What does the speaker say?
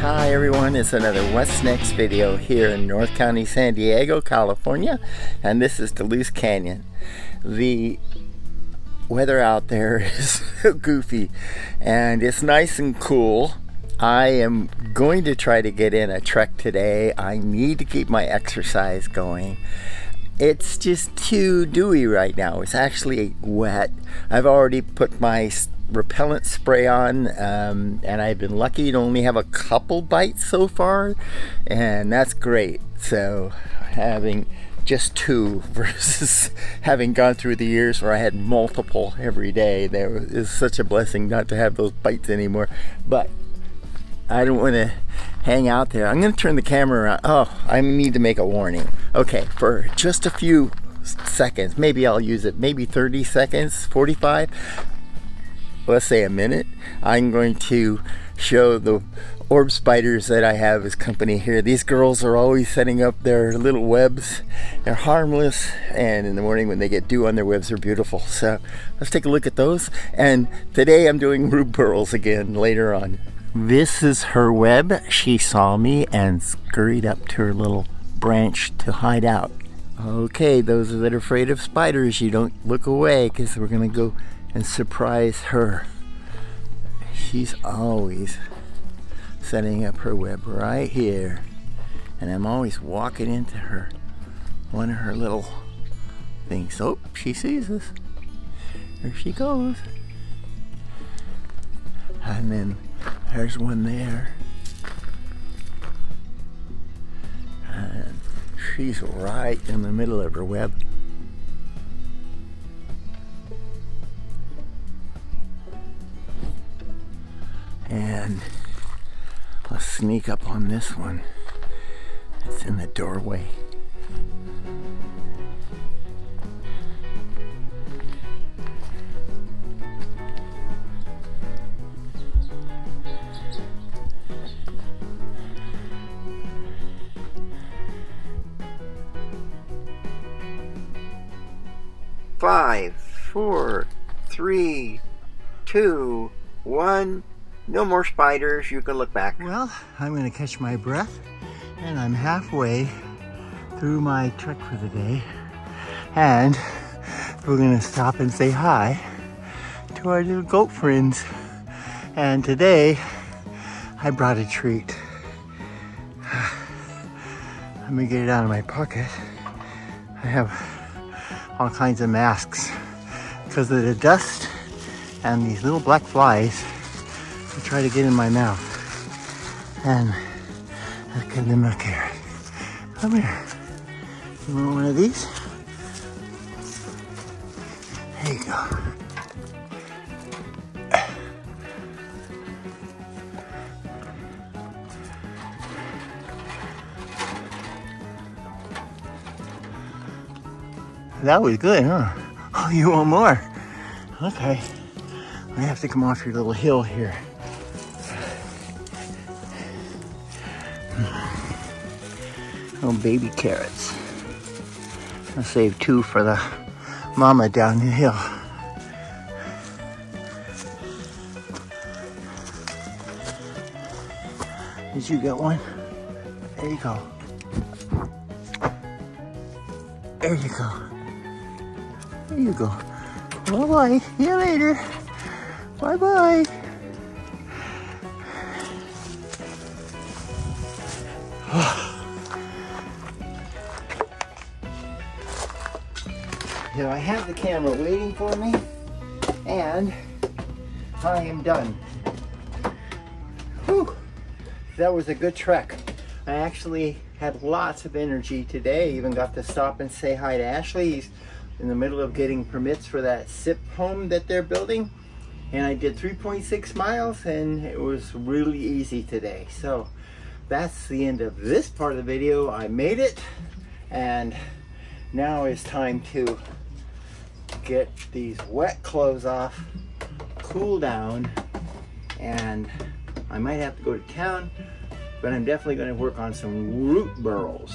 Hi everyone, it's another What's Next video here in North County, San Diego, California, and this is De Luz Canyon. The weather out there is goofy and it's nice and cool. I am going to try to get in a trek today. I need to keep my exercise going. It's just too dewy right now. It's actually wet. I've already put my repellent spray on um, and I've been lucky to only have a couple bites so far and that's great. So having just two versus having gone through the years where I had multiple every day there is such a blessing not to have those bites anymore. But I don't want to hang out there. I'm gonna turn the camera around. Oh I need to make a warning. Okay for just a few seconds maybe I'll use it maybe 30 seconds 45 let's say a minute, I'm going to show the orb spiders that I have as company here. These girls are always setting up their little webs. They're harmless and in the morning when they get dew on their webs they're beautiful. So let's take a look at those. And today I'm doing root burls again later on. This is her web. She saw me and scurried up to her little branch to hide out. Okay, those that are afraid of spiders, you don't look away because we're going to go and surprise her. She's always setting up her web right here. And I'm always walking into her, one of her little things. Oh, she sees us. There she goes. And then there's one there. And she's right in the middle of her web. And let's sneak up on this one. It's in the doorway. Five, four, three, two, one. No more spiders. You can look back. Well, I'm going to catch my breath, and I'm halfway through my trek for the day. And we're going to stop and say hi to our little goat friends. And today, I brought a treat. Let me get it out of my pocket. I have all kinds of masks because of the dust and these little black flies to try to get in my mouth. And get them look here. Come here. You want one of these? There you go. That was good, huh? Oh, you want more? Okay. I have to come off your little hill here. Little baby carrots. I'll save two for the mama down the hill. Did you get one? There you go. There you go. There you go. Bye-bye. See you later. Bye-bye. So I have the camera waiting for me and I am done. Whew. That was a good trek. I actually had lots of energy today. Even got to stop and say hi to Ashley. He's in the middle of getting permits for that SIP home that they're building. And I did 3.6 miles and it was really easy today. So that's the end of this part of the video. I made it and now it's time to get these wet clothes off, cool down, and I might have to go to town, but I'm definitely going to work on some root burls.